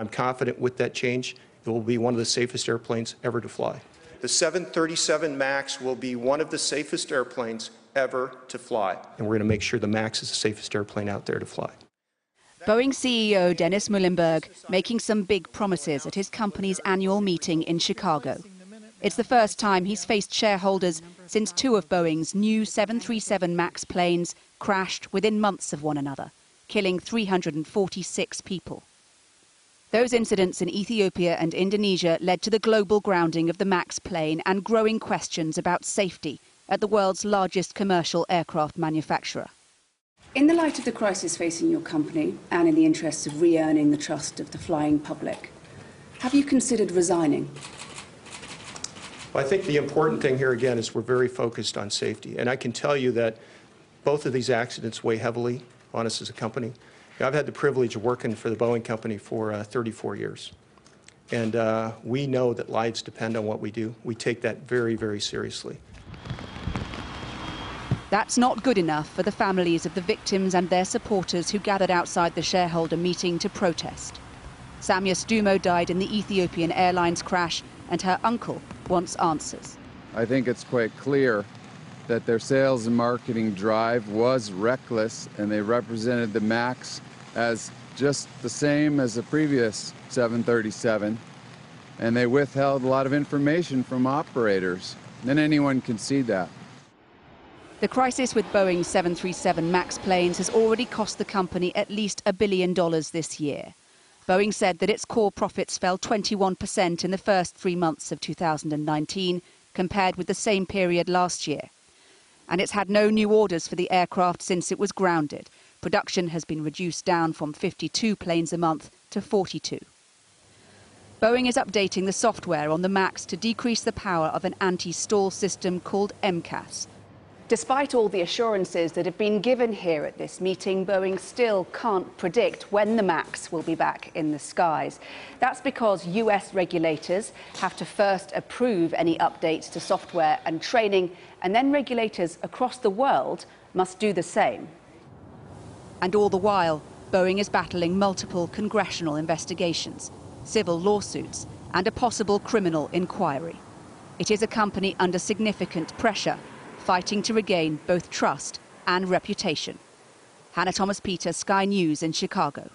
I'm confident with that change, it will be one of the safest airplanes ever to fly. The 737 MAX will be one of the safest airplanes ever to fly. And we're going to make sure the MAX is the safest airplane out there to fly. Boeing CEO Dennis Muilenburg making some big promises at his company's annual meeting in Chicago. It's the first time he's faced shareholders since two of Boeing's new 737 MAX planes crashed within months of one another, killing 346 people. Those incidents in Ethiopia and Indonesia led to the global grounding of the MAX plane and growing questions about safety at the world's largest commercial aircraft manufacturer. In the light of the crisis facing your company and in the interests of re earning the trust of the flying public, have you considered resigning? Well, I think the important thing here again is we're very focused on safety. And I can tell you that both of these accidents weigh heavily on us as a company. I've had the privilege of working for the Boeing company for uh, 34 years. And uh, we know that lives depend on what we do. We take that very, very seriously. That's not good enough for the families of the victims and their supporters who gathered outside the shareholder meeting to protest. Samya Stumo died in the Ethiopian Airlines crash, and her uncle wants answers. I think it's quite clear that their sales and marketing drive was reckless, and they represented the MAX as just the same as the previous 737, and they withheld a lot of information from operators. Then anyone can see that. The crisis with Boeing's 737 MAX planes has already cost the company at least a billion dollars this year. Boeing said that its core profits fell 21% in the first three months of 2019 compared with the same period last year. And it's had no new orders for the aircraft since it was grounded. Production has been reduced down from 52 planes a month to 42. Boeing is updating the software on the MAX to decrease the power of an anti stall system called MCAS. Despite all the assurances that have been given here at this meeting, Boeing still can't predict when the MAX will be back in the skies. That's because US regulators have to first approve any updates to software and training, and then regulators across the world must do the same. And all the while, Boeing is battling multiple congressional investigations, civil lawsuits, and a possible criminal inquiry. It is a company under significant pressure fighting to regain both trust and reputation. Hannah Thomas Peter, Sky News in Chicago.